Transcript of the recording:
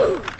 Ooh!